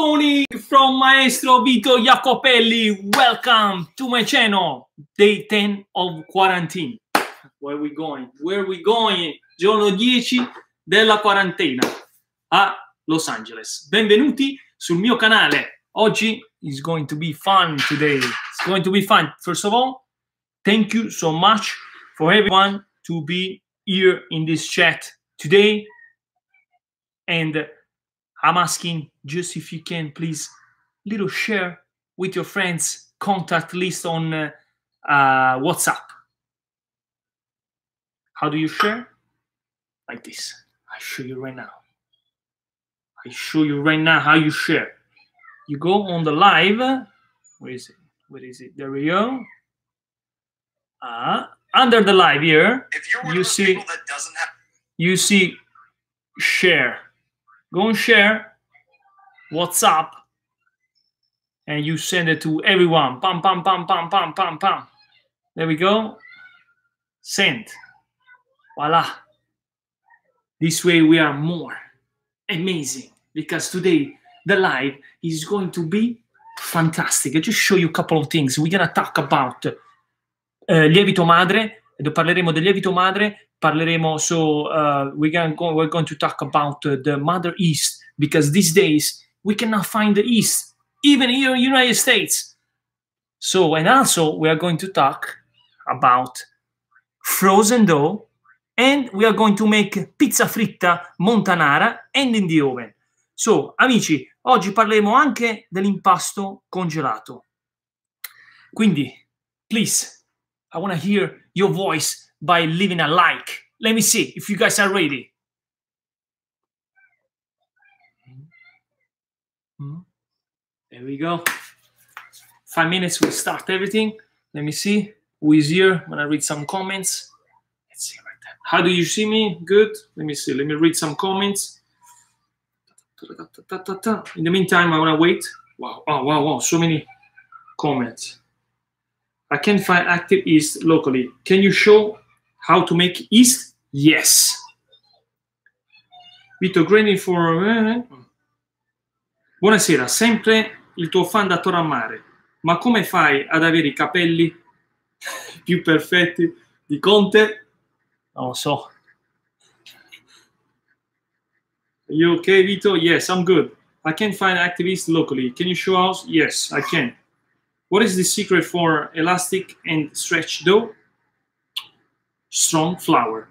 morning from Maestro Vito Jacopelli. Welcome to my channel. Day 10 of quarantine. Where we going? Where we going? Giorno 10 della quarantena a Los Angeles. Benvenuti sul mio canale. Oggi is going to be fun today. It's going to be fun. First of all, thank you so much for everyone to be here in this chat today. And I'm asking just if you can please little share with your friends contact list on uh, uh, WhatsApp. How do you share? Like this. I show you right now. I show you right now how you share. You go on the live. Where is it? Where is it? There we go. Uh, under the live here, you see that doesn't have you see share. Go and share WhatsApp and you send it to everyone. Pam, pam, pam, pam, pam, pam, pam. There we go. Send. Voila. This way we are more amazing because today the live is going to be fantastic. I just show you a couple of things. We're gonna talk about eh, lievito madre. Parleremo del lievito madre. Parleremo so uh, we're gonna go, we're going to talk about uh, the mother yeast because these days we cannot find the yeast, even here in the United States. So and also we are going to talk about frozen dough and we are going to make pizza fritta montanara and in the oven. So, amici, oggi parleremo anche dell'impasto congelato. Quindi, please, I want to hear your voice by leaving a like. Let me see if you guys are ready. Hmm. There we go. Five minutes, we'll start everything. Let me see who is here. I'm gonna read some comments. Let's see right there. How do you see me? Good. Let me see. Let me read some comments. In the meantime, I wanna wait. Wow, wow, wow, wow. So many comments. I can find active yeast locally. Can you show how to make yeast? Yes. Vito Grandi for... eh, Buonasera, sempre il tuo fan da Torre a Mare. Ma come fai ad avere i capelli più perfetti di Conte? Non lo so. Are you okay, Vito? Yes, I'm good. I can find active yeast locally. Can you show us? Yes, I can. What is the secret for elastic and stretch dough? Strong flour.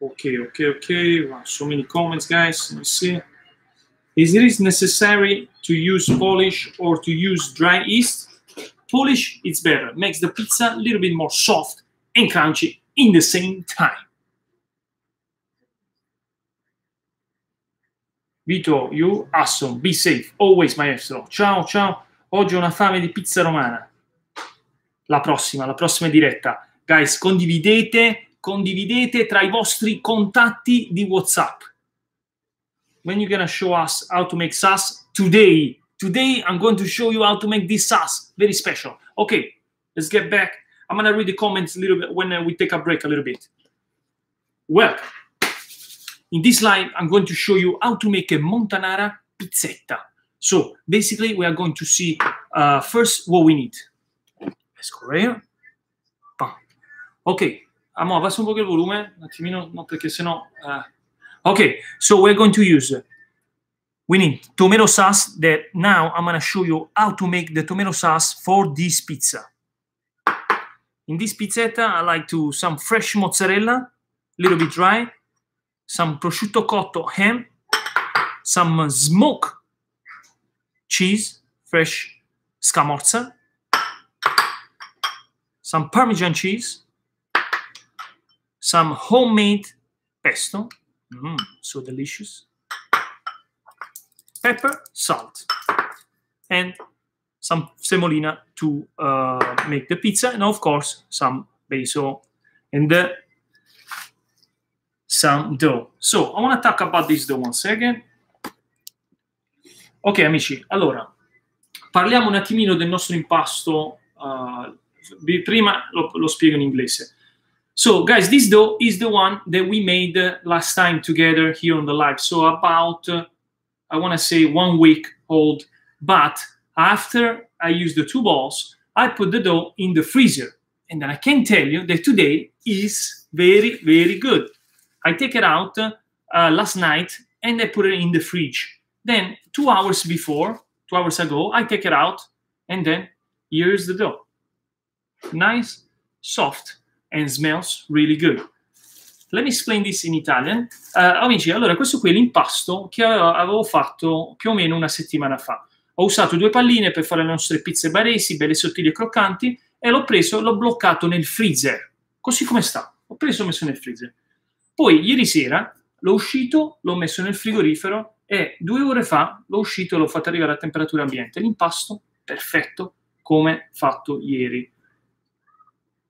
Okay, okay, okay. Wow, so many comments, guys. Let me see. Is it necessary to use poolish or to use dry yeast? Poolish, it's better. Makes the pizza a little bit more soft and crunchy in the same time. Vito, you awesome. Be safe. Always, maestro. Ciao, ciao. Oggi una fame di pizza romana. La prossima, la prossima diretta. Guys, condividete, condividete tra i vostri contatti di WhatsApp. When you're gonna show us how to make sauce today. Today, I'm going to show you how to make this sauce. Very special. Okay, let's get back. I'm gonna read the comments a little bit when uh, we take a break a little bit. Well, In this slide, I'm going to show you how to make a Montanara pizzetta. So basically, we are going to see uh, first what we need. Let's go right here. Pam. Ok, amo, abbassa un po' il volume, un attimino, no, perché sennò... Uh... Ok, so we're going to use, we need tomato sauce that now I'm going to show you how to make the tomato sauce for this pizza. In this pizzetta, I like to some fresh mozzarella, a little bit dry, some prosciutto cotto ham, some smoked cheese, fresh scamorza, some Parmesan cheese, some homemade pesto, mm, so delicious, pepper, salt, and some semolina to uh, make the pizza, and of course some basil and uh, some dough. So I want to talk about this dough one second. Ok amici, allora parliamo un attimino del nostro impasto. uh, prima lo, lo spiego in inglese. So guys, this dough is the one that we made uh, last time together here on the live. So about uh, I want to say one week old, but after I use the two balls, I put the dough in the freezer. And then I can tell you that today is very, very good. I take it out uh, last night and I put it in the fridge. Then two hours before, two hours ago, I take it out and then here's the dough. Nice, soft, and smells really good. Let me explain this in Italian. Uh, amici, allora questo qui è l'impasto che avevo fatto più o meno una settimana fa. Ho usato due palline per fare le nostre pizze baresi, belle sottili e croccanti, e l'ho preso, l'ho bloccato nel freezer, così come sta. Ho preso e messo nel freezer. Poi ieri sera l'ho uscito, l'ho messo nel frigorifero e due ore fa l'ho uscito e l'ho fatto arrivare a temperatura ambiente. L'impasto perfetto come fatto ieri.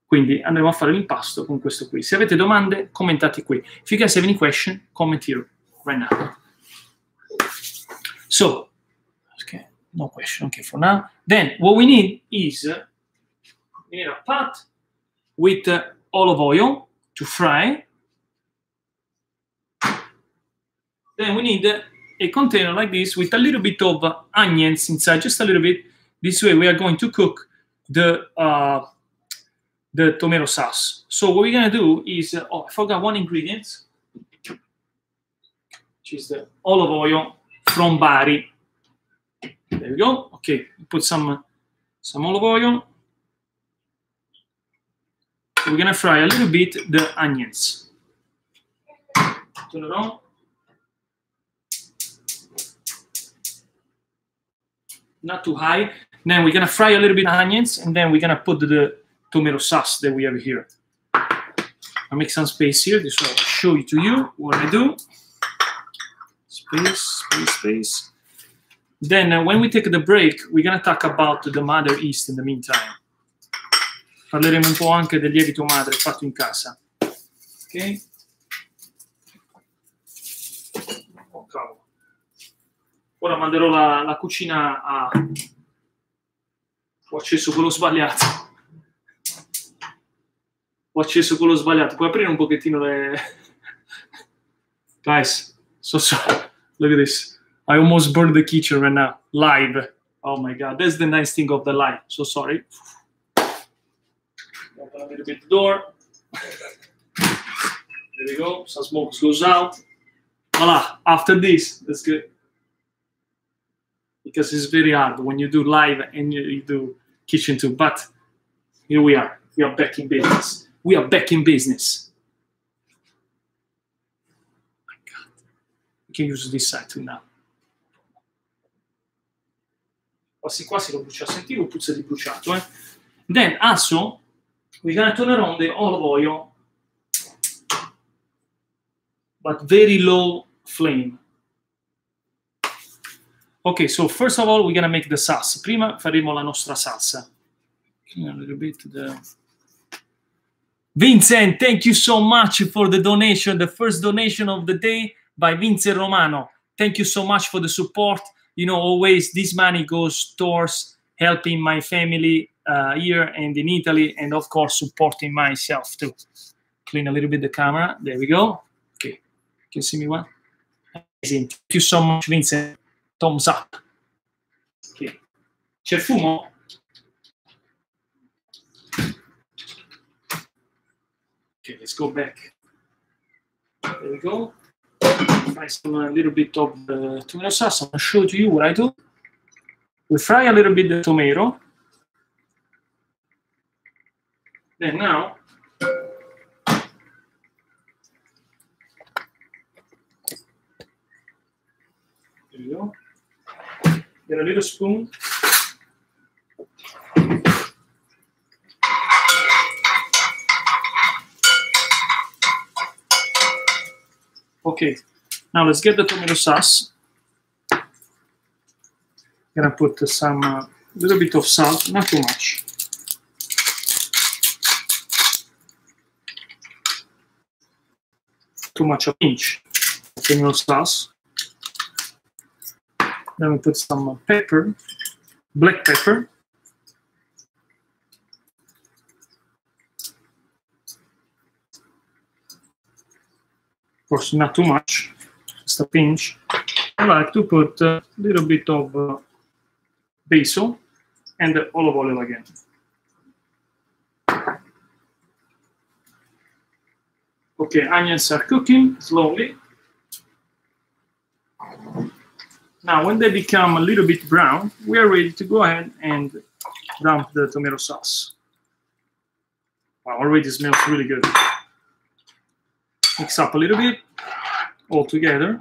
Quindi andremo a fare l'impasto con questo qui. Se avete domande, commentate qui. If you guys have any question, comment here right now. So, okay, no question, okay, for now. Then what we need is we need a pot with uh, olive oil to fry. Then we need a container like this with a little bit of onions inside, just a little bit. This way we are going to cook the uh, the tomato sauce. So what we're gonna do is, uh, oh, I forgot one ingredient, which is the olive oil from Bari. There we go. Okay, put some some olive oil. We're gonna fry a little bit the onions. Turn it on. Not too high. Then we're gonna fry a little bit onions, and then we're gonna put the tomato sauce that we have here. I make some space here, this will show it to you what I do. Space, space, space. Then uh, when we take the break, we're gonna talk about the mother yeast in the meantime. Parleremo un po' anche del lievito madre fatto in casa. Ok? Oh cavolo. Ora manderò la, la cucina a... Ho acceso quello sbagliato ho acceso quello sbagliato. Puoi aprire un pochettino le... Guys, so sorry. Look at this. I almost burned the kitchen right now, live. Oh my God, that's the nice thing of the live. So sorry. Open a little bit the door. There we go. Some smoke goes out. Voila. After this, that's good. Because it's very hard when you do live and you, you do kitchen too. But here we are. We are back in business we are back in business. Oh my God. We can use this too now. Quasi quasi lo brucia. Sentivo puzza di bruciato, eh? Then also, we're gonna turn around the olive oil, but very low flame. Ok, so first of all, we're gonna make the sauce. Prima faremo la nostra salsa. Clean a little bit the Vincent, thank you so much for the donation, the first donation of the day by Vincent Romano. Thank you so much for the support. You know, always this money goes towards helping my family uh, here and in Italy, and of course, supporting myself too. Clean a little bit the camera. There we go. Okay, can you see me well? Amazing. Thank you so much, Vincent. Thumbs up. Okay. C'è fumo? Okay, let's go back. There we go. Fry some a little bit of the tomato sauce. Gonna show to you what I do. We fry a little bit the tomato. Then now, there you go. Get a little spoon. Okay, now let's get the tomato sauce. I'm gonna put some a uh, little bit of salt, not too much. Too much of pinch tomato sauce. Then we put some pepper, black pepper. Of course, not too much, just a pinch. I like to put a little bit of basil and olive oil again. Okay, onions are cooking slowly. Now, when they become a little bit brown, we are ready to go ahead and dump the tomato sauce. Wow, already smells really good. Mix up a little bit, all together.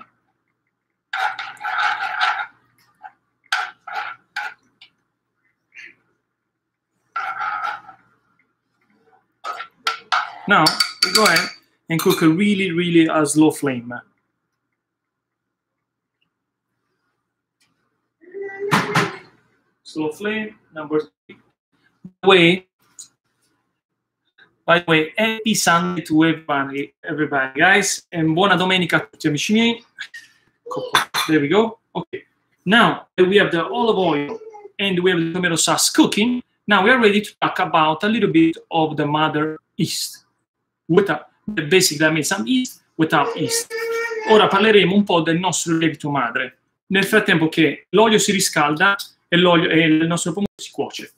Now, we go ahead and cook a really, really a slow flame. Slow flame, number three. Way, by the way, happy Sunday to everybody, everybody, guys, and buona domenica a tutti amici miei. There we go. Okay. Now we have the olive oil and we have the tomato sauce cooking. Now we are ready to talk about a little bit of the mother yeast. Without, basically, that means some yeast without yeast. Ora parleremo un po' del nostro lievito madre. Nel frattempo che l'olio si riscalda e, e il nostro pomodoro si cuoce.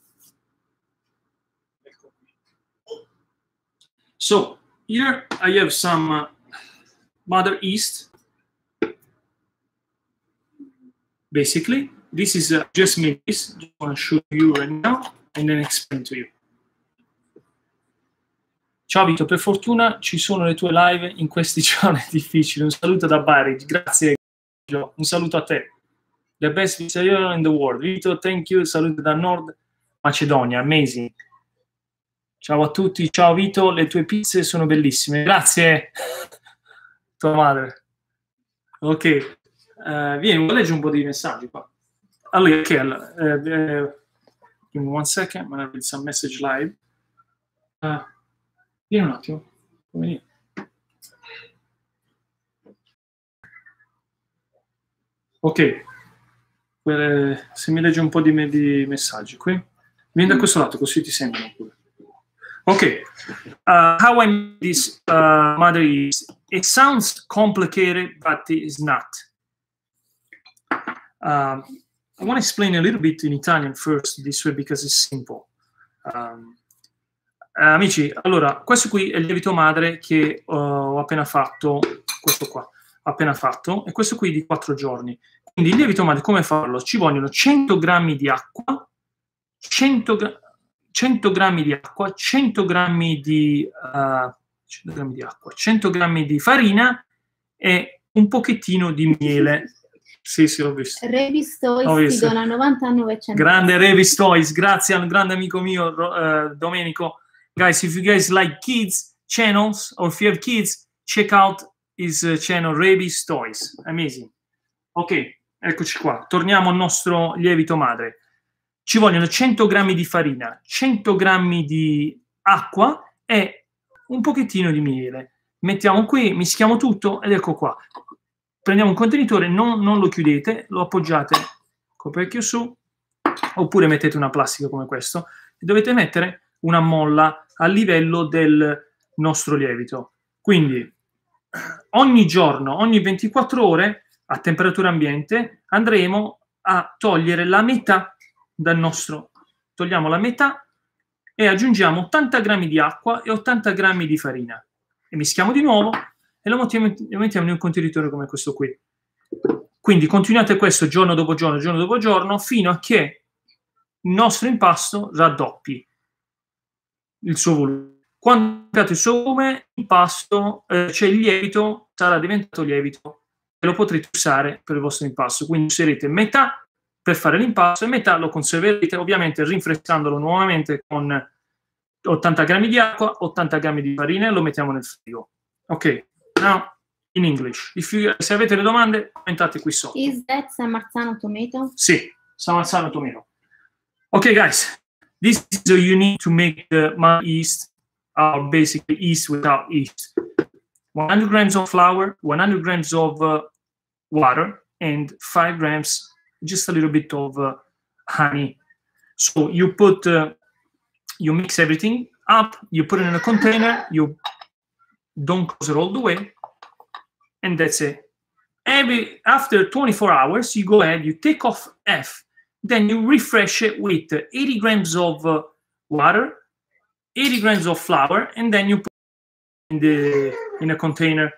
So here I have some uh, mother yeast. Basically, this is uh, just made this. Just want to show you right now and then explain to you. Ciao Vito, per fortuna ci sono le tue live in questi giorni difficili. Un saluto da Bari, grazie. Un saluto a te. The best pizzeria in the world. Vito, thank you. Saluto da Nord Macedonia, amazing. Ciao a tutti, ciao Vito, le tue pizze sono bellissime. Grazie, tua madre. Ok, uh, vieni, leggi un po' di messaggi qua. Allora, ok, allora, uh, uh, give me one second, I'm read some message live. Uh, vieni un attimo, vieni. Ok, per, se mi leggi un po' di, me, di messaggi qui. Vieni da questo lato, così ti sentono pure. Okay, uh, how I made this uh, mother is, it sounds complicated, but it is not. Um, I want to explain a little bit in Italian first, this way, because it's simple. Um, amici, allora, questo qui è il lievito madre che uh, ho appena fatto, questo qua, appena fatto, e questo qui di quattro giorni. Quindi il lievito madre, come farlo? Ci vogliono 100 grammi di acqua, 100 grammi 100 grammi di acqua, 100 grammi di, uh, 100 grammi di acqua, 100 grammi di farina e un pochettino di miele. Sì, sì, l'ho visto. Revis Toys dona 99 centesimi. Grande Revis Toys, grazie al grande amico mio uh, Domenico. Guys, if you guys like kids channels or if you have kids, check out his uh, channel Revis Toys. Amazing. Ok, eccoci qua. Torniamo al nostro lievito madre ci vogliono 100 grammi di farina, 100 grammi di acqua e un pochettino di miele. Mettiamo qui, mischiamo tutto ed ecco qua. Prendiamo un contenitore, non, non lo chiudete, lo appoggiate coperchio su, oppure mettete una plastica come questo e dovete mettere una molla a livello del nostro lievito. Quindi ogni giorno, ogni 24 ore a temperatura ambiente andremo a togliere la metà dal nostro, togliamo la metà e aggiungiamo 80 grammi di acqua e 80 grammi di farina. E mischiamo di nuovo e lo mettiamo in un contenitore come questo qui. Quindi continuate questo giorno dopo giorno, giorno dopo giorno, fino a che il nostro impasto raddoppi il suo volume. Quando cambiate il suo volume, l'impasto, eh, cioè il lievito, sarà diventato lievito e lo potrete usare per il vostro impasto. Quindi userete metà per fare l'impasto e metà lo conserverete ovviamente rinfrescandolo nuovamente con 80 grammi di acqua, 80 grammi di farina e lo mettiamo nel frigo. Ok, now in English. You, se avete le domande, commentate qui sotto. Is that San Marzano tomato? Sì, San Marzano tomato. Ok guys, this is how you need to make the my yeast, or basically yeast without yeast. 100 grams of flour, 100 grams of uh, water, and 5 grams just a little bit of uh, honey. So you put, uh, you mix everything up, you put it in a container, you don't close it all the way, and that's it. every after 24 hours, you go ahead, you take off F, then you refresh it with 80 grams of uh, water, 80 grams of flour, and then you put in the in a container.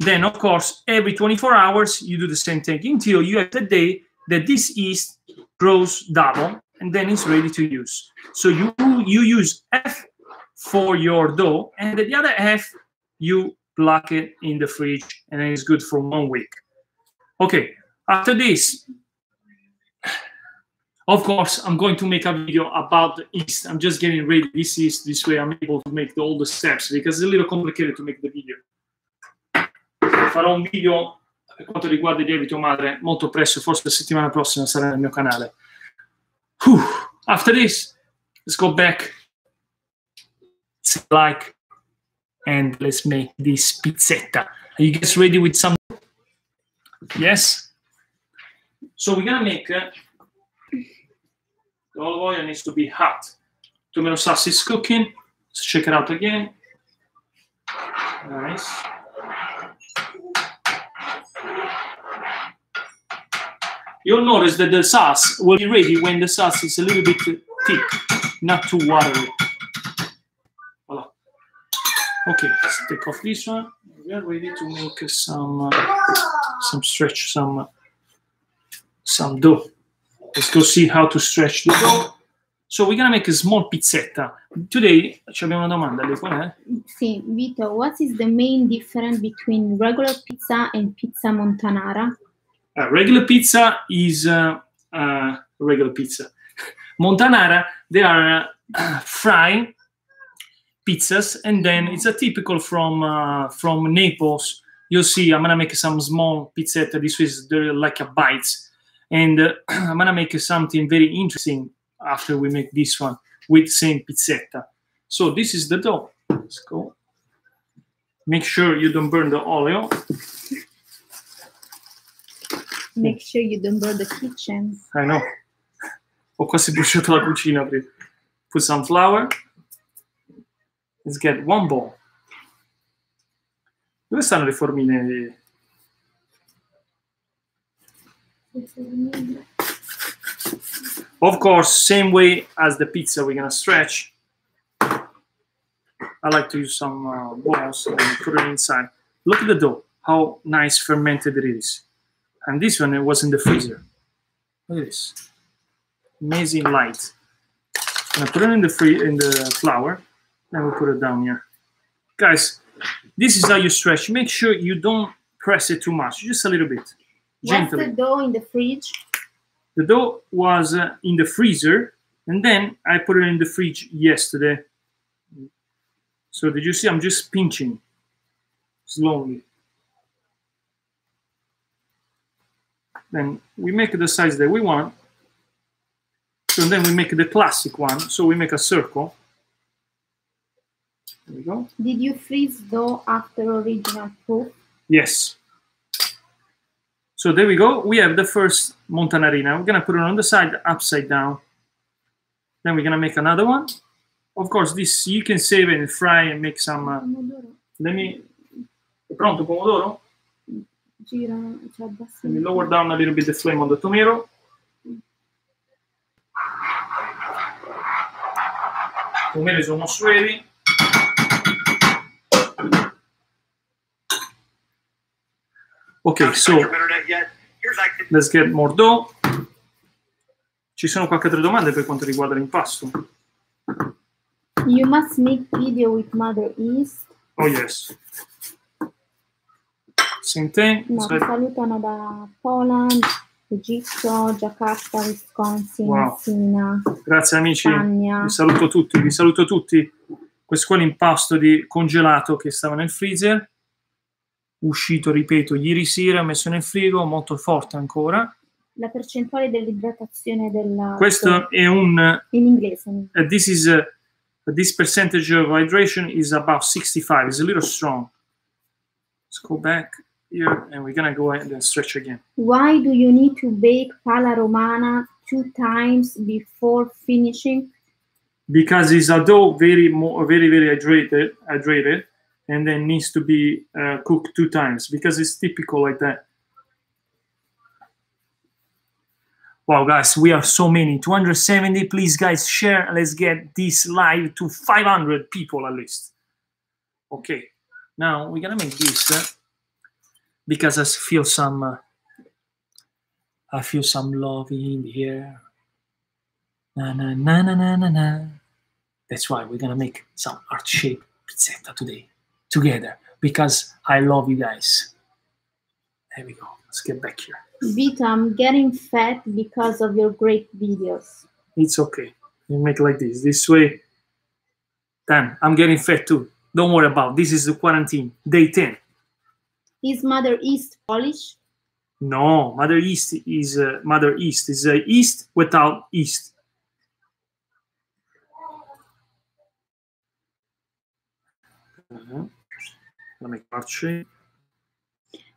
Then, of course, every 24 hours, you do the same thing until you have the day that this yeast grows double, and then it's ready to use. So you you use F for your dough, and the other F you block it in the fridge, and it's good for one week. Okay, after this, of course, I'm going to make a video about the yeast. I'm just getting ready. This is this way I'm able to make the, all the steps because it's a little complicated to make the video. Farò un video per quanto riguarda il lievito madre molto presto, forse la settimana prossima sarà nel mio canale. Whew. After this, let's go back, like, and let's make this pizzetta. Are you guys ready with some? Yes? So we're gonna make uh, the olive oil needs to be hot. Tomato sauce is cooking. Let's check it out again. Nice. You'll notice that the sauce will be ready when the sauce is a little bit thick, not too watery. Voila. Okay, let's take off this one. We are ready to make some uh, some stretch, some some dough. Let's go see how to stretch the dough. So we're gonna make a small pizzetta. Today abbiamo una domanda, lei qual è? Sì, Vito, what is the main difference between regular pizza and pizza montanara? Uh, regular pizza is uh, uh, regular pizza. Montanara, they are uh, fried pizzas, and then it's a typical from uh, from Naples. You'll see, I'm gonna make some small pizzetta. This is like a bites, and uh, I'm gonna make something very interesting after we make this one with same pizzetta. So this is the dough. Let's go. Make sure you don't burn the oil. Make sure you don't burn the kitchen. I know. Ho quasi bruciato la cucina prima. Put some flour. Let's get one bowl. Dove stanno le formine? Of course, same way as the pizza, we're gonna stretch. I like to use some uh, balls and put it inside. Look at the dough, how nice fermented it is. And this one, it was in the freezer. Look at this. Amazing light. I'm put it in the free in the flour, then we'll put it down here. Guys, this is how you stretch. Make sure you don't press it too much, just a little bit. Gently. What's the dough in the fridge? The dough was uh, in the freezer, and then I put it in the fridge yesterday. So did you see? I'm just pinching slowly. Then we make the size that we want. So then we make the classic one. So we make a circle. There we go. Did you freeze dough after original proof? Yes. So there we go. We have the first montanarina. We're gonna put it on the side, upside down. Then we're gonna make another one. Of course, this you can save it and fry and make some. Uh, Pomodoro. let me. Pronto pomodoro? Gira, cioè abbassa. Let me lower down a little bit the flame on the tomato. Tomatoes almost ready. Okay, so let's get more dough. Ci sono qualche altre domande per quanto riguarda l'impasto? You must make video with Mother East. Oh yes. Thing. No, ti salutano da Poland, Egitto, Jakarta, Wisconsin, Wow. Messina, Grazie amici, Spagna. vi saluto tutti, vi saluto tutti. Questo qua è l'impasto di congelato che stava nel freezer, uscito, ripeto, ieri sera, messo nel frigo, molto forte ancora. La percentuale dell'idratazione della... Questo è un, In inglese. uh, this is a, this percentage of hydration is about 65, it's a little strong. Let's go back here and we're gonna go ahead and stretch again. Why do you need to bake pala romana two times before finishing? because it's a dough very more very very hydrated hydrated and then needs to be uh, cooked two times because it's typical like that Wow, guys, we are so many. 270. Please, guys, share. Let's get this live to 500 people at least. Okay, now we're gonna make this uh, because I feel some. Uh, I feel some love in the air. Na na na na na na na. That's why we're gonna make some art shape pizzetta today together because I love you guys. There we go. Let's get back here. Vita, I'm getting fat because of your great videos. It's okay. You make like this. This way. Damn, I'm getting fat too. Don't worry about. This is the quarantine. Day 10. Is Mother yeast Poolish? No, Mother yeast is uh, Mother yeast is uh, yeast without yeast. Let me art shape.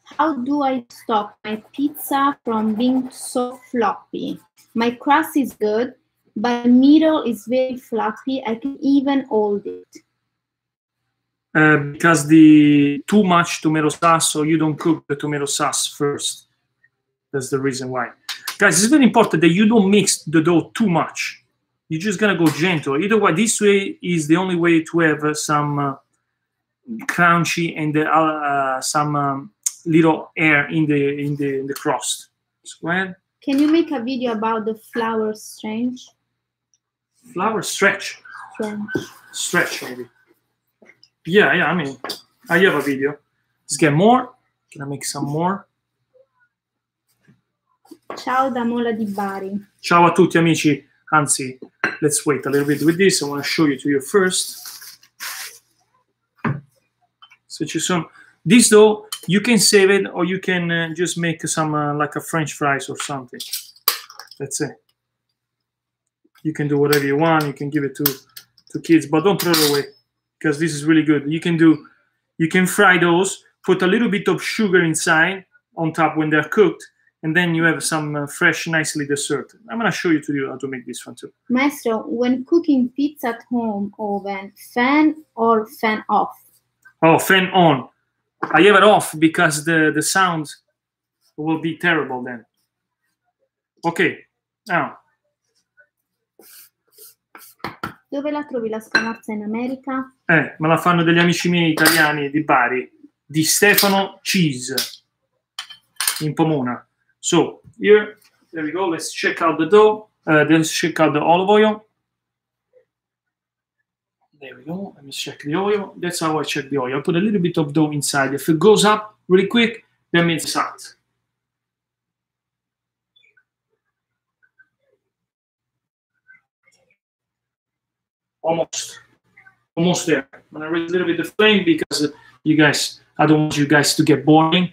How do I stop my pizza from being so floppy? My crust is good, but the middle is very floppy. I can even hold it. Uh, because the too much tomato sauce, so you don't cook the tomato sauce first. That's the reason why. Guys, it's very important that you don't mix the dough too much. You're just gonna go gentle. Either way, this way is the only way to have uh, some uh, crunchy and uh, uh, some um, little air in the in the in the crust. Square Can you make a video about the flour strange? flour stretch, Strange. stretch maybe. Yeah, yeah. I mean, I have a video. Let's get more. Can I make some more? Ciao da Mola di Bari. Ciao a tutti amici. Anzi, let's wait a little bit with this. I want to show you to you first. So ci sono this though you can save it or you can uh, just make some uh, like a French fries or something. That's it. You can do whatever you want. You can give it to to kids, but don't throw it away because this is really good. You can do you can fry those. Put a little bit of sugar inside on top when they're cooked, and then you have some uh, fresh, nicely dessert. I'm gonna show you to you how to make this one too. Maestro, when cooking pizza at home oven, fan or fan off? Oh, fan on. I have it off because the the sound will be terrible then. Okay, now Dove la trovi la scamorza in America? eh, me la fanno degli amici miei italiani di Bari, di Stefano Cheese in Pomona. So here, there we go. Let's check out the dough. Uh, let's check out the olive oil. There we go. Let me check the oil. That's how I check the oil. I put a little bit of dough inside. If it goes up really quick, that means it's hot. Almost. Almost there. I'm gonna raise a little bit the flame because uh, you guys, I don't want you guys to get boring.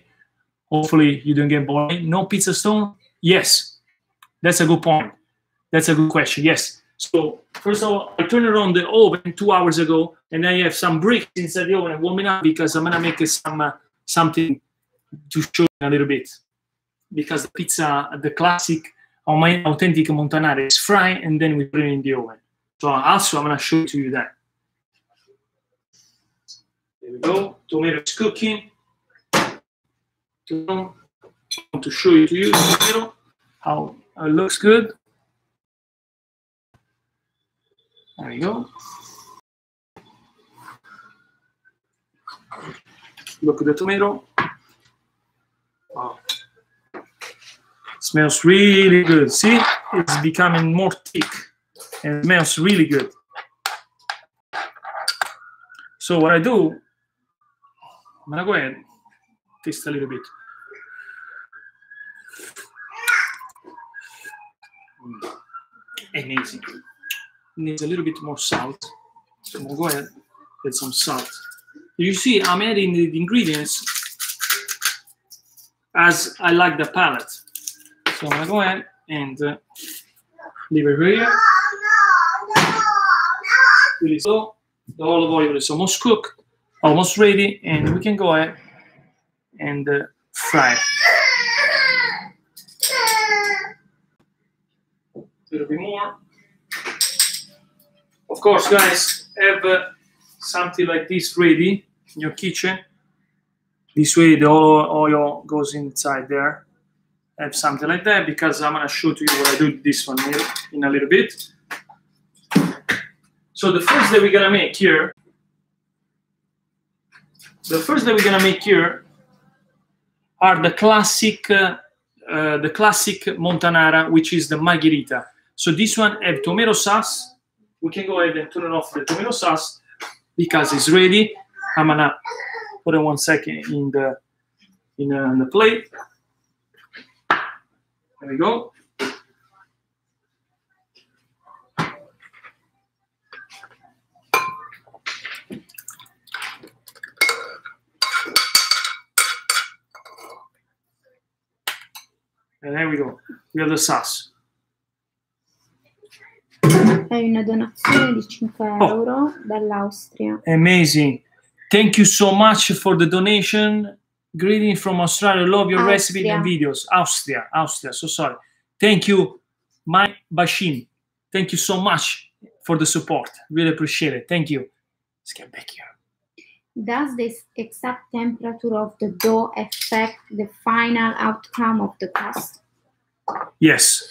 Hopefully you don't get boring. No pizza stone? Yes. That's a good point. That's a good question. Yes. So first of all, I turned on the oven two hours ago, and I have some bricks inside the oven warming up because I'm gonna make some uh, something to show a little bit. Because the pizza, the classic, or my authentic Montanare is fried and then we put it in the oven. So also I'm gonna show to you that. There we go. Tomato is cooking. want to show you to you tomato, how it looks good. There we go. Look at the tomato. Wow. Smells really good. See, it's becoming more thick and smells really good. So what I do, I'm gonna go ahead, taste a little bit. Mm. Amazing. Needs a little bit more salt. So I'm gonna go ahead, add some salt. You see, I'm adding the ingredients as I like the palate. So I'm gonna go ahead and uh, leave it here. Really so. The olive oil is almost cooked, almost ready, and we can go ahead and uh, fry. A little bit more. Of course, guys, have uh, something like this ready in your kitchen. This way, the oil, oil goes inside there. have something like that because I'm gonna show to you what I do this one in a little bit. So the first that we're gonna make here, the first that we're gonna make here are the classic, uh, uh, the classic Montanara, which is the margherita. So this one have tomato sauce. We can go ahead and turn off the tomato sauce because it's ready. I'm gonna put it one second in the in, uh, in the plate. There we go. And there we go. We have the sauce. È una donazione di 5 Oh. euro dall'Austria. Amazing. Thank you so much for the donation. Greeting from Australia. Love your recipe and videos. Austria, Austria. So sorry. Thank you, my Bashim. Thank you so much for the support. Really appreciate it. Thank you. Let's get back here. Does this exact temperature of the dough affect the final outcome of the crust? Yes.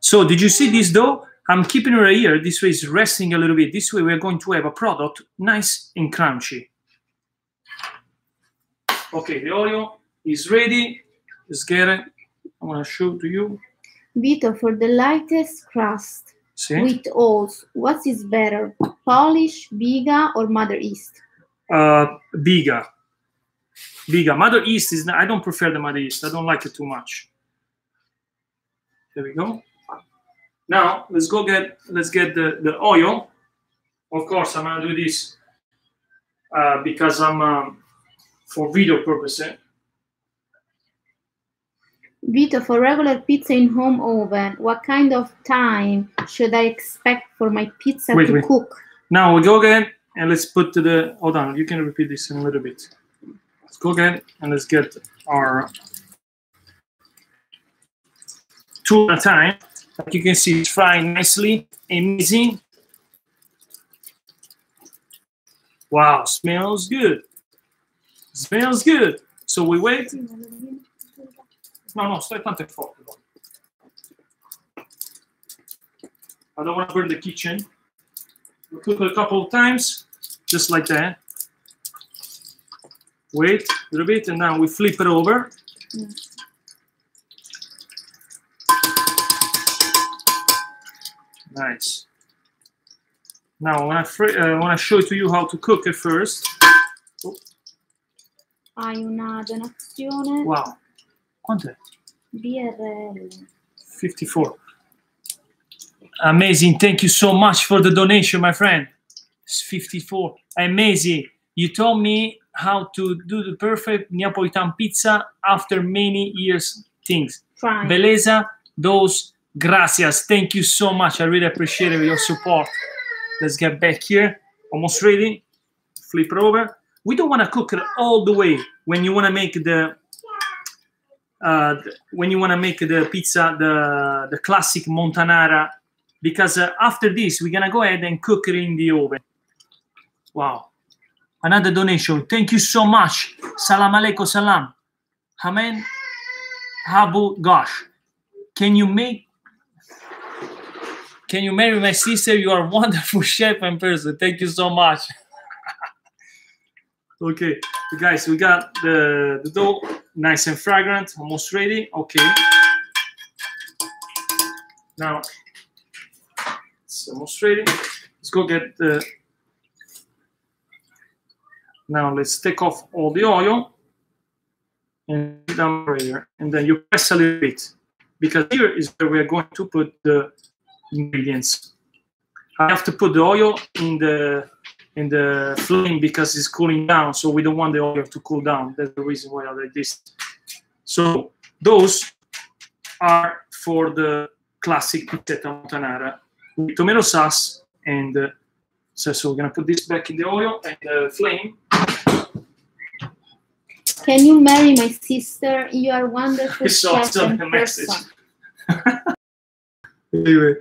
So did you see this dough? I'm keeping it right here. This way is resting a little bit. This way we're going to have a product nice and crunchy. Okay, the oil is ready. Let's get it. I'm gonna show to you. Vito, for the lightest crust See? with holes, what is better, Poolish, Biga, or Mother yeast? uh, Biga. Biga. Mother yeast is. I don't prefer the Mother yeast. I don't like it too much. There we go. Now let's go get let's get the the oil. Of course, I'm gonna do this uh, because I'm um, for video purposes. Vito, for regular pizza in home oven, what kind of time should I expect for my pizza Wait, to wait. cook? Now we go again and let's put to the. Hold on, you can repeat this in a little bit. Let's go again and let's get our two at a time. Like you can see, it's frying nicely, and easy. Wow, smells good. Smells good. So we wait. No, no, tanto è forte. guarda. I don't want to burn the kitchen. We cook a couple of times, just like that. Wait a little bit, and now we flip it over. Mm. Nice. Now I want to uh, want to show to you how to cook it first. Hai una donazione Wow, quant'è? BRL. 54. Amazing. Thank you so much for the donation, my friend. It's 54. Amazing. You told me how to do the perfect Neapolitan pizza after many years things. Try. Beleza dos gracias. Thank you so much. I really appreciate your support. Let's get back here. Almost ready. Flip it over. We don't want to cook it all the way when you want to make the uh, when you want to make the pizza, the the classic Montanara, because uh, after this we're gonna go ahead and cook it in the oven. Wow, another donation. Thank you so much. Salam alaikum salam. Amen. Abu Gosh, can you make? Can you marry my sister? You are wonderful chef and person. Thank you so much. okay, guys, we got the, the dough nice and fragrant, almost ready. Okay. Now it's almost ready. Let's go get the. Now let's take off all the oil and down here, and then you press a little bit because here is where we are going to put the ingredients. I have to put the oil in the in the flame because it's cooling down, so we don't want the oil to cool down. That's the reason why I like this. So those are for the classic pizzetta montanara with tomato sauce and uh, so, so we're gonna put this back in the oil and the flame. Can you marry my sister? You are wonderful chef send a message. anyway,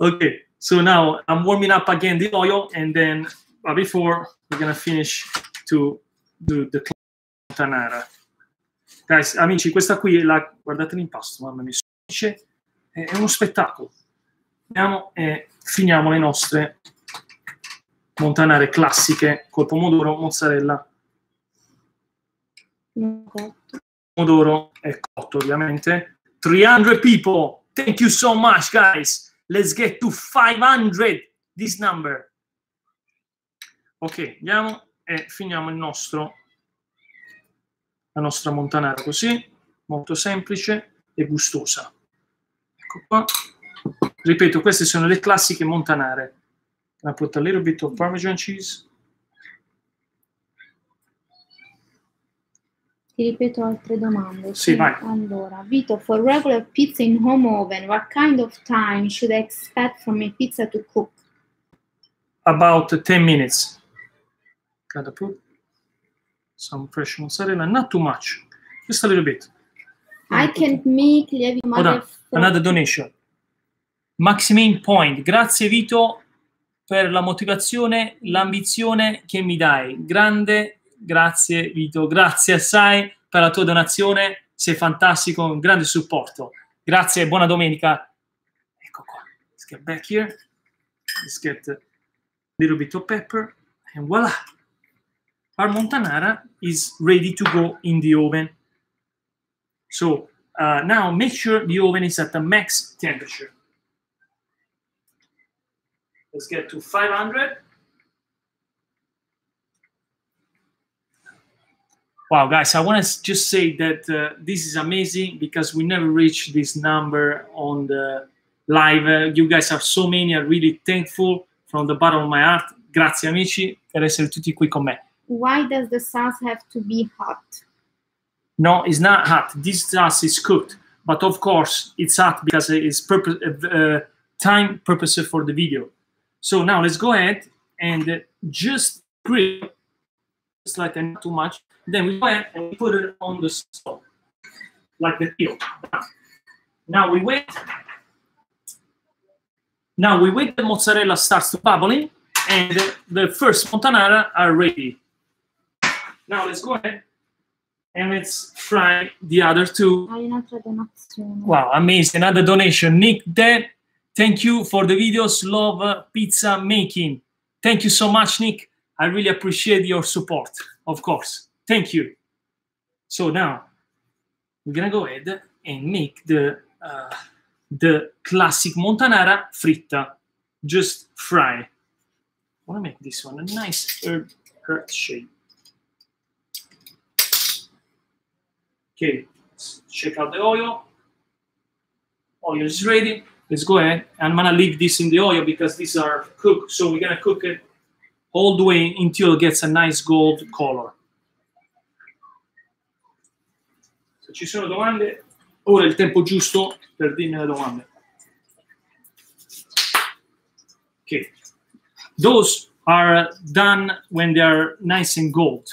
okay. So now I'm warming up again the oil, and then but before we're gonna finish to do the montanara. Guys, amici, questa qui è la... Guardate l'impasto, mamma mia, è, è uno spettacolo. Andiamo e finiamo le nostre montanare classiche col pomodoro, mozzarella. Pomodoro è cotto, ovviamente. 300 people. Thank you so much, guys. Let's get to 500 this number. Ok, andiamo e finiamo il nostro la nostra montanara così, molto semplice e gustosa. Ecco qua. Ripeto, queste sono le classiche montanare. Can I put a little bit of Parmesan cheese? Ti ripeto altre domande. Sì, vai. Allora, Vito, for regular pizza in home oven, what kind of time should I expect from a pizza to cook? About 10 minutes. Gotta put some fresh mozzarella, not too much, just a little bit. I can make on, madre another donation. Maximane Point, grazie Vito per la motivazione, l'ambizione che mi dai. Grande, grazie Vito, grazie assai per la tua donazione, sei fantastico, un grande supporto. Grazie buona domenica. Ecco qua. Let's get back here. Let's get a little bit of pepper and voila. Our montanara is ready to go in the oven. So uh, now make sure the oven is at the max temperature. Let's get to 500. Wow, guys, I want to just say that uh, this is amazing because we never reached this number on the live. Uh, you guys are so many. I'm really thankful from the bottom of my heart. Grazie amici per essere tutti qui con me. Why does the sauce have to be hot? No, it's not hot. This sauce is cooked, but of course it's hot because it's purpose, uh, time purpose for the video. So now let's go ahead and just grill, just like not too much. Then we went and we put it on the stove, like the peel. Now we wait. Now we wait the mozzarella starts to bubbling, and the first montanara are ready. Now let's go ahead and let's fry the other two. Wow, amazing. Another donation. Nick Dead, thank you for the videos. Love uh, pizza making. Thank you so much, Nick. I really appreciate your support, of course. Thank you. So now we're gonna go ahead and make the uh, the classic montanara fritta. Just fry. I want to make this one a nice herb, shape. Okay, let's check out the oil. Oil is ready. Let's go ahead. I'm gonna leave this in the oil because these are cooked. So we're gonna cook it all the way until it gets a nice gold color. Ci sono domande, ora è il tempo giusto per dirmi le domande. Okay. Those are done when they are nice and gold.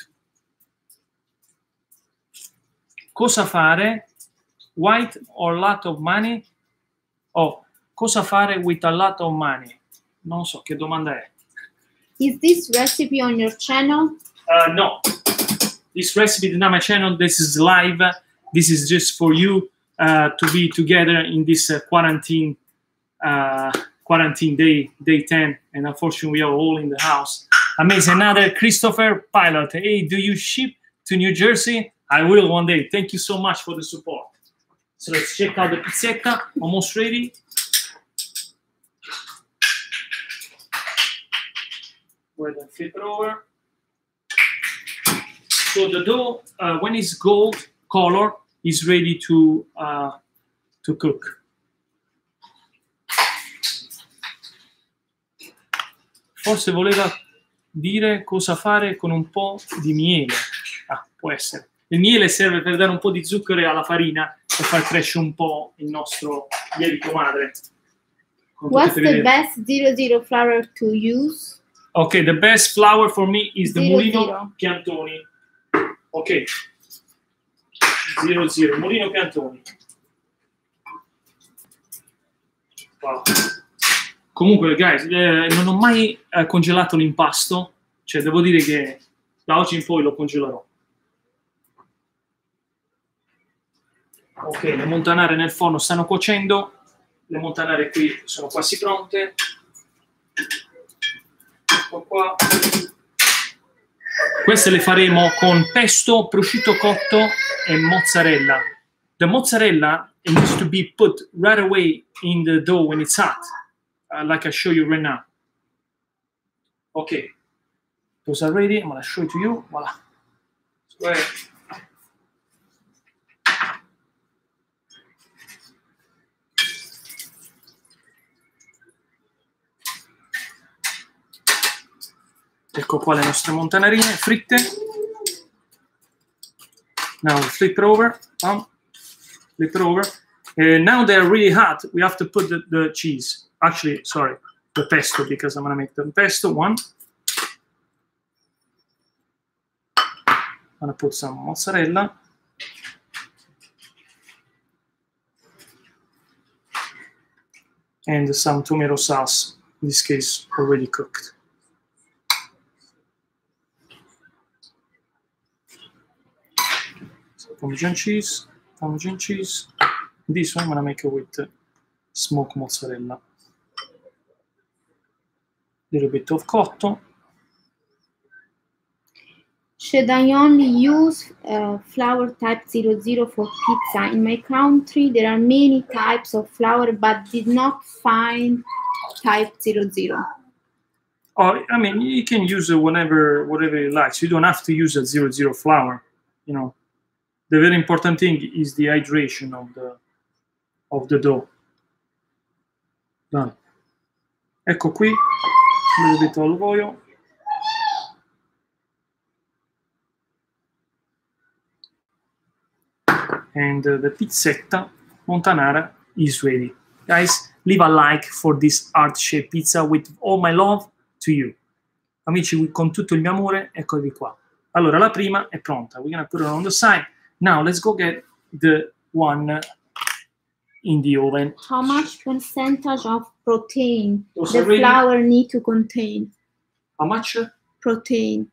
Cosa fare? White or lot of money? Oh, cosa fare with a lot of money? Non so che domanda è. Is this recipe on your channel? Uh, no, this recipe is not my channel. This is live. This is just for you uh, to be together in this uh, quarantine uh, quarantine day, day 10. And unfortunately, we are all in the house. Amazing. Another Christopher Pilot. Hey, do you ship to New Jersey? I will one day. Thank you so much for the support. So let's check out the pizzetta. Almost ready. And flip it over. So the dough, uh, when it's gold color, is ready to uh, to cook. Forse voleva dire cosa fare con un po' di miele. Ah, può essere. Il miele serve per dare un po' di zucchero alla farina e far crescere un po' il nostro lievito madre. Come What's the vedere. best zero zero flour to use? Okay, the best flour for me is the Zero, Mulino zero. Piantoni. Ok. Zero zero, Mulino Piantoni. Wow. Comunque, guys, eh, non ho mai eh, congelato l'impasto, cioè devo dire che da oggi in poi lo congelerò. Ok, le montanare nel forno stanno cuocendo, le montanare qui sono quasi pronte. Ecco qua. Queste le faremo con pesto, prosciutto cotto e mozzarella. The mozzarella it needs to be put right away in the dough when it's hot, uh, like I show you right now. Okay, those are ready. I'm gonna show it to you. Voila. Square. Ecco qua le nostre montanarine fritte. Now flip over. Um, flip over. Uh, now they're really hot. We have to put the, the cheese. Actually, sorry, the pesto because I'm gonna make the pesto one. I'm gonna put some mozzarella. And some tomato sauce, in this case already cooked. Parmesan cheese, Parmesan cheese. This one I'm gonna make it with smoked mozzarella. A little bit of cotton. Should I only use uh, flour type 00 for pizza? In my country, there are many types of flour, but did not find type 00. Oh, I mean, you can use it whenever, whatever you like. So you don't have to use a zero zero flour. You know, the very important thing is the hydration of the of the dough. Done. Ecco qui, un little bit olive. And uh, the pizzetta montanara is ready. Guys, leave a like for this heart-shaped pizza with all my love to you. Amici, con tutto il mio amore, eccovi qua. Allora, la prima è pronta. We're gonna put it on the side. Now, let's go get the one in the oven. How much percentage of protein Those the flour need to contain? How much? Uh, Protein.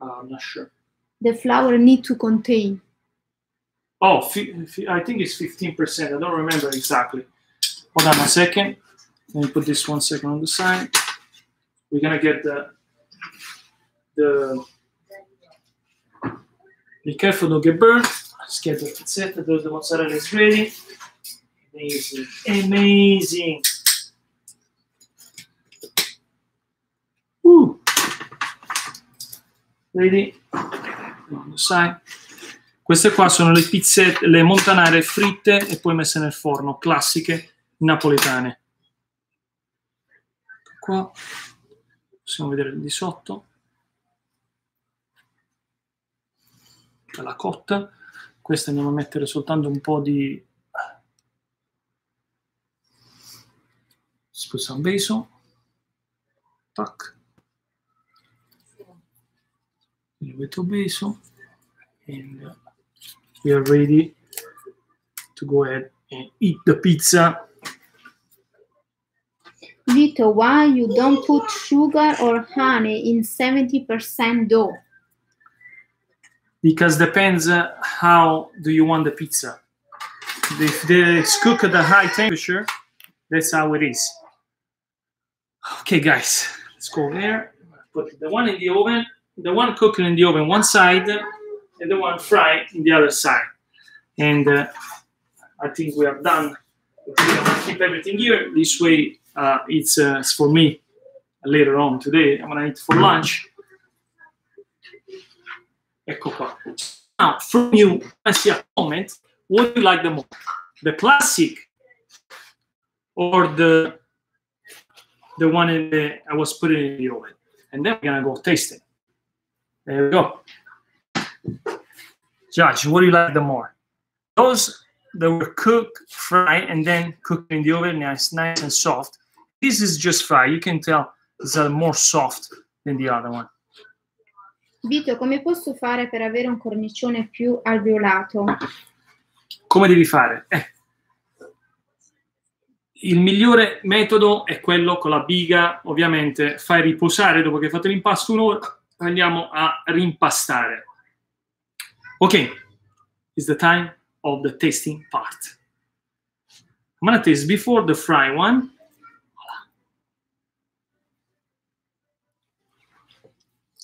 I'm not sure. The flour need to contain. Oh, I think it's 15%. I don't remember exactly. Hold on a second. Let me put this one second on the side. We're gonna get the the. Be careful, don't get. Let's get the pizzetta. The, the mozzarella is ready. Amazing, amazing. Woo. Ready? On the side. Queste qua sono le pizze, le montanare fritte e poi messe nel forno, classiche napoletane. Qua possiamo vedere di sotto. La cotta. Questa andiamo a mettere soltanto un po' di un beso. Tac. Il veto beso. And we are ready to go ahead and eat the pizza. Vito, why you don't put sugar or honey in 70% dough? Because depends uh, how do you want the pizza. If it's cooked at a high temperature, that's how it is. Okay, guys, let's go there. Put the one in the oven, the one cooking in the oven one side, and the one fried in the other side. And uh, I think we are done. Keep everything here. This way, uh, it's, uh, it's for me later on today. I'm gonna eat for lunch. Ecco qua. Now, from you, I see a comment. What do you like the most? The classic or the the one in the, I was putting in the oven? And then we're gonna go taste it. There we go. Judge, what do you like the more? Those that were cooked, fried, and then cooked in the oven, nice, nice and soft. This is just fried. You can tell it's uh, more soft than the other one. Vito, come posso fare per avere un cornicione più alveolato? come devi fare? Eh, il migliore metodo è quello con la biga, ovviamente fai riposare dopo che hai fatto l'impasto un'ora, andiamo a rimpastare. Ok, it's the time of the tasting part. I'm gonna taste before the fry one.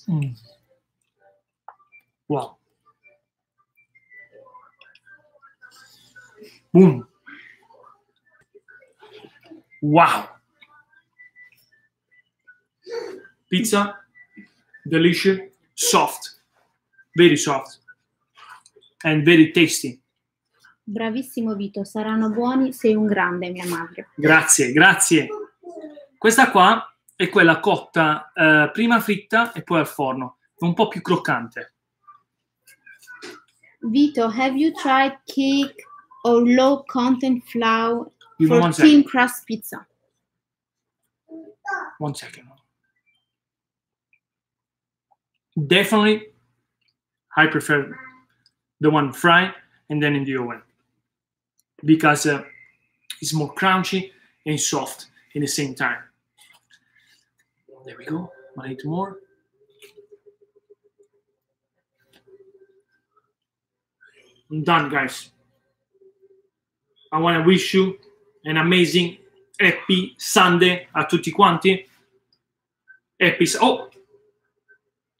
Mm. Wow. Boom. Wow. Pizza, delicious, soft, very soft, and very tasty. Bravissimo Vito, saranno buoni, sei un grande mia madre. Grazie, grazie. Questa qua è quella cotta eh, prima fritta e poi al forno, un po' più croccante. Vito, have you tried cake or low content flour Give for one thin second. crust pizza? One second. Definitely, I prefer the one fried and then in the oven because uh, it's more crunchy and soft in the same time. There we go. I need more. I'm done, guys. I want to wish you an amazing happy Sunday a tutti quanti. Happy. Oh,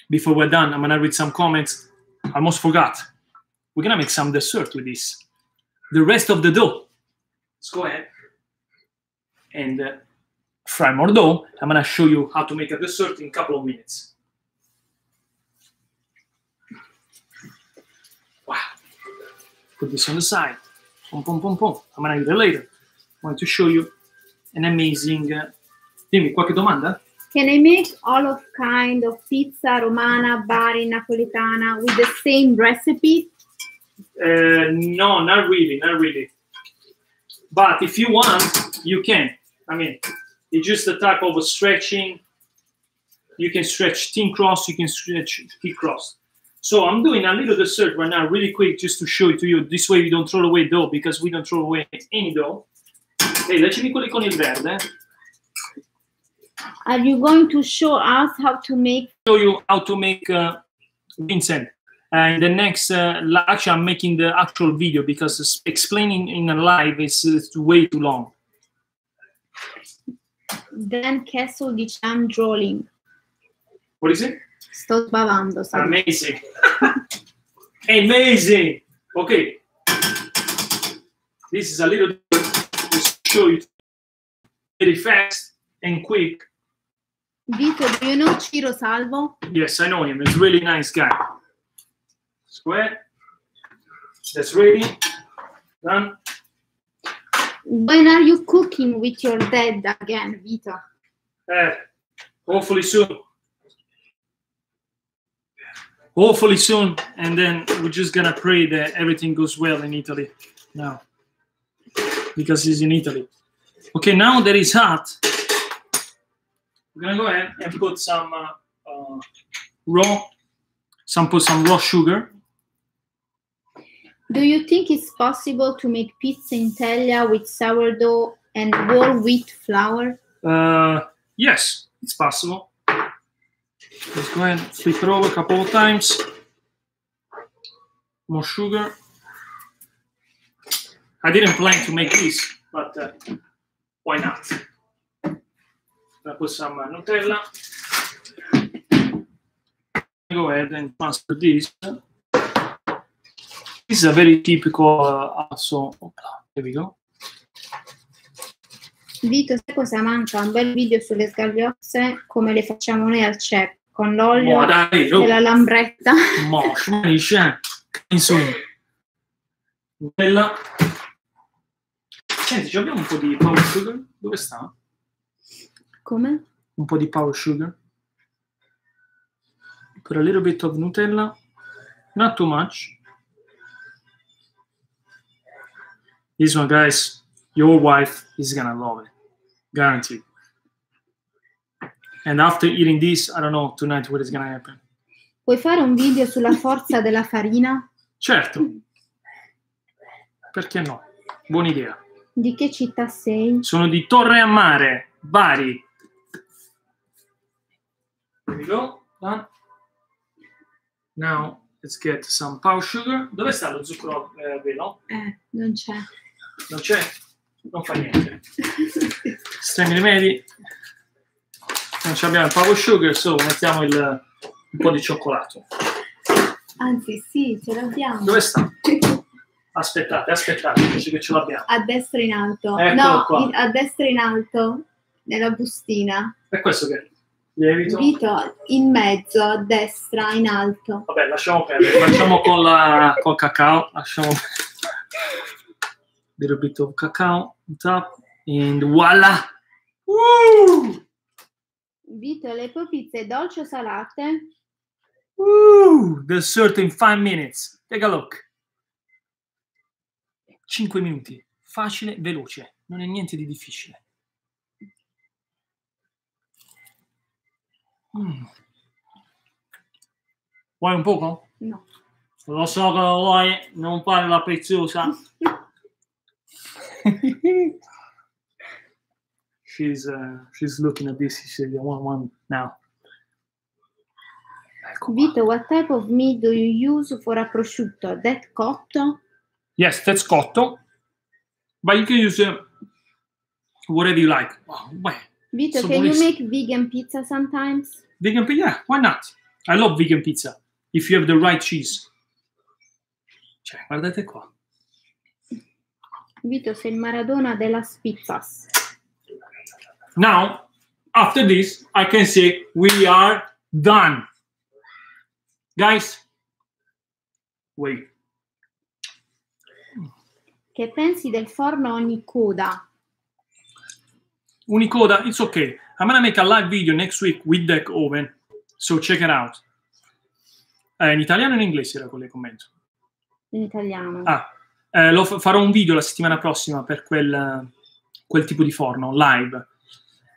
before we're done, I'm gonna read some comments. I almost forgot. We're gonna make some dessert with this. The rest of the dough. Let's go ahead and uh, fry more dough. I'm gonna show you how to make a dessert in a couple of minutes. Put this on the side. Pum, pum, pum, pum. I'm gonna do that later. I want to show you an amazing. Uh, dimmi qualche domanda? Can I make all of kind of pizza, romana, bari, napoletana with the same recipe? Uh, no, not really, not really. But if you want, you can. I mean, it's just a type of stretching. You can stretch thin cross, you can stretch thick cross. So I'm doing a little dessert right now, really quick, just to show it to you. This way you don't throw away dough because we don't throw away any dough. Ehi, lecimi quelli con il verde. Are you going to show us how to make show you how to make uh, Vincent. And the next, uh, actually, I'm making the actual video because explaining in a live is, is way too long. Dan Kessel di Cham Drolling? What is it? Sto sbavando, sai. Amazing. Amazing. Okay. This is a little to show you very fast and quick. Vito, do you know Ciro Salvo? Yes, I know him. He's a really nice guy. Square. That's ready. Done. When are you cooking with your dad again, Vito? Uh, hopefully soon. Hopefully soon, and then we're just gonna pray that everything goes well in Italy now, because he's in Italy. Okay, now that it's hot, we're gonna go ahead and put some uh, uh, raw, some put some raw sugar. Do you think it's possible to make pizza in teglia with sourdough and whole wheat flour? Uh, yes, it's possible. Let's go ahead and flip it over a couple of times. More sugar. I didn't plan to make this, but uh, why not? Put some uh, Nutella. Go ahead and transfer this. This is a very typical uh, also. There we go. Vito, sai cosa manca? Un bel video sulle scagliozze come le facciamo noi al chef, con l'olio Mo, dai, e la lambretta. Mo. Insomma. Bella. Senti, ci abbiamo un po' di power sugar? Dove sta? Come? Un po' di power sugar. Put a little bit of Nutella. Not too much. This one, guys, your wife is gonna love it. Guaranteed. And after eating this, I don't know tonight what is gonna happen. Puoi fare un video sulla forza della farina? Certo. Perché no? Buona idea. Di che città sei? Sono di Torre a Mare, Bari. There we go. Done. Now Let's get some power sugar. Dove sta lo zucchero eh, velo? Eh, non c'è. Non c'è? Non fa niente. Estremi rimedi. Non abbiamo il power sugar, so mettiamo il, un po' di cioccolato. Anzi, sì, ce l'abbiamo. Dove sta? Aspettate, aspettate, dice che ce l'abbiamo. A destra in alto. Eccolo no, qua. a destra in alto, nella bustina. E questo che è? Lievito? Vito, in mezzo, a destra, in alto. Vabbè, lasciamo perdere. Facciamo con la col cacao. Lasciamo little bit of cacao on top. And voila! Woo! Vito, le tue pizze dolci o salate? Woo! Dessert in 5 minutes. Take a look. 5 minuti. Facile, veloce. Non è niente di difficile. Mm. Vuoi un poco? No. Lo so che lo vuoi, non fare la preziosa. she's uh, she's looking at this. She said, "I want one now." Vito, what type of meat do you use for a prosciutto? That cotto? Yes, that's cotto, but you can use uh, whatever you like. Wow, beh, Vito, So can you make vegan pizza sometimes? vegan pizza? Yeah, why not? I love vegan pizza if you have the right cheese. Cioè, guardate qua. Vito, sei il Maradona della pizzas. Now, after this, I can say we are done. Guys, wait. Che pensi del forno ogni coda? Unicoda, it's okay. I'm gonna make a live video next week with the oven, so check it out. Eh, in italiano e in inglese era quello che commento. In italiano. Ah, eh, lo fa- farò un video la settimana prossima per quel, quel tipo di forno, live.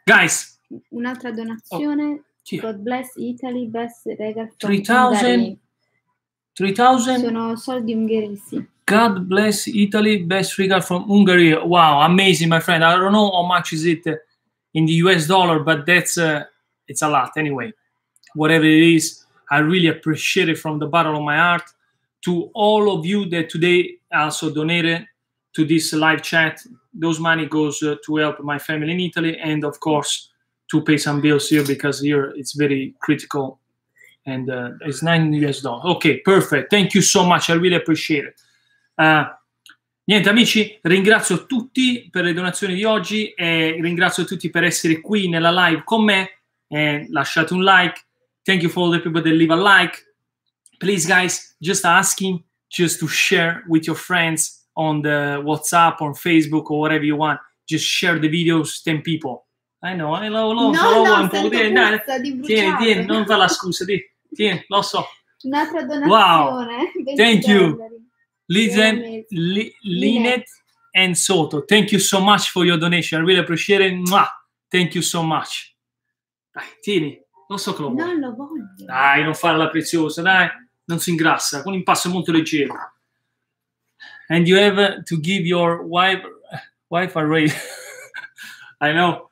Guys, Un'altra donazione. è? God bless Italy, best regal from 3000? Hungary. 3000? Sono soldi ungheresi. God bless Italy, best regard from Hungary. Wow, amazing, my friend. I don't know how much is it in the US dollar, but that's uh, it's a lot anyway. Whatever it is, I really appreciate it from the bottom of my heart. To all of you that today also donated to this live chat, those money goes uh, to help my family in Italy, and of course to pay some bills here because here it's very critical, and uh, it's nine US dollars. Okay, perfect. Thank you so much. I really appreciate it. Eh, niente amici, ringrazio tutti per le donazioni di oggi e ringrazio tutti per essere qui nella live con me. E lasciate un like. Thank you for all the people that leave a like. Please guys, just asking just to share with your friends on the WhatsApp or Facebook or whatever you want. Just share the videos, 10 people. I know, I lo, lo, no, lo- no, un po' dai, Tieni, tieni, non fa la scusa, di. Tieni, lo so. Un'altra donazione. Wow. Thank you. Listen, Li- Linet and Soto. Thank you so much for your donation. I really appreciate it. Mwah. Thank you so much. Dai, tieni, non so che lo vuoi. Non lo voglio. Dai, non fare la preziosa, dai. Non si ingrassa, con impasto molto leggero. And you have to give your wife wife a raise. I know.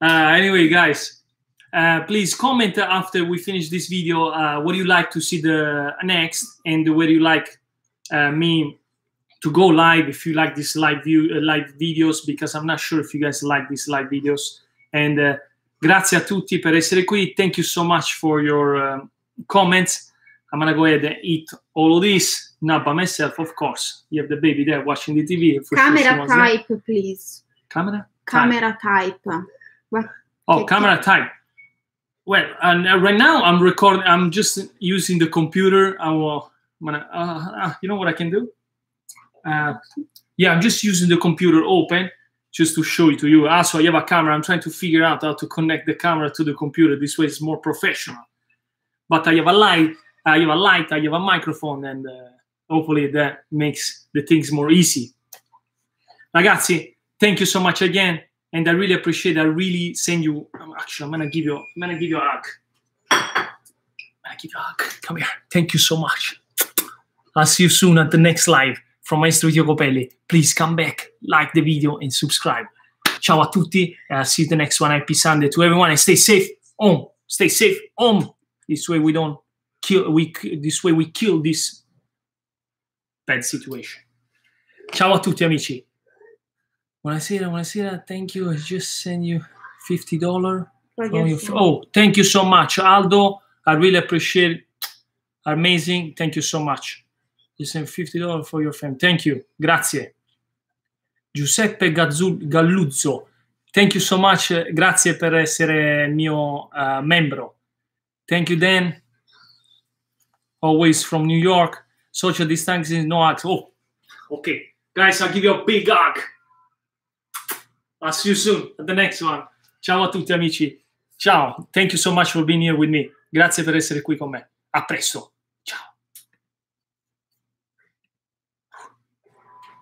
Uh, anyway, guys, uh, please comment after we finish this video. Uh, what you like to see the next, and where you like uh, me to go live? If you like this live view, uh, live videos, because I'm not sure if you guys like these live videos. And uh, grazie a tutti per essere qui. Thank you so much for your comments. I'm gonna go ahead and eat all of this, not by myself, of course. You have the baby there watching the TV. For Camera type, please. Camera. Camera type. What? Oh, camera type. Well, and uh, right now I'm recording. I'm just using the computer. I will. I'm gonna. Uh, uh, you know what I can do? Uh, yeah, I'm just using the computer open just to show it to you. Also, I have a camera. I'm trying to figure out how to connect the camera to the computer. This way, it's more professional. But I have a light. I have a light. I have a microphone, and uh, hopefully that makes the things more easy. Ragazzi, thank you so much again and I really appreciate. I really send you. um, Actually, I'm gonna give you. I'm gonna give you a hug. I'm gonna give you a hug. Come here. Thank you so much. I'll see you soon at the next live from Maestro Vito Iacopelli. Please come back, like the video, and subscribe. Ciao a tutti. And I'll see you the next one. Happy Sunday to everyone, and stay safe. Home. Stay safe. Home. This way we don't kill we this way we kill this bad situation. Ciao a tutti amici. Buonasera, buonasera. Thank you. I just send you $50 on your f- Oh, thank you so much, Aldo. I really appreciate it. Amazing. Thank you so much. You send $50 for your family. Thank you. Grazie. Giuseppe Gazzu- Galluzzo. Thank you so much. Grazie per essere mio eh, membro. Thank you, Dan. Always from New York. Social distancing, no hugs. Oh, okay. Guys, I'll give you a big hug. I'll see you soon at the next one. Ciao a tutti amici. Ciao. Thank you so much for being here with me. Grazie per essere qui con me. A presto.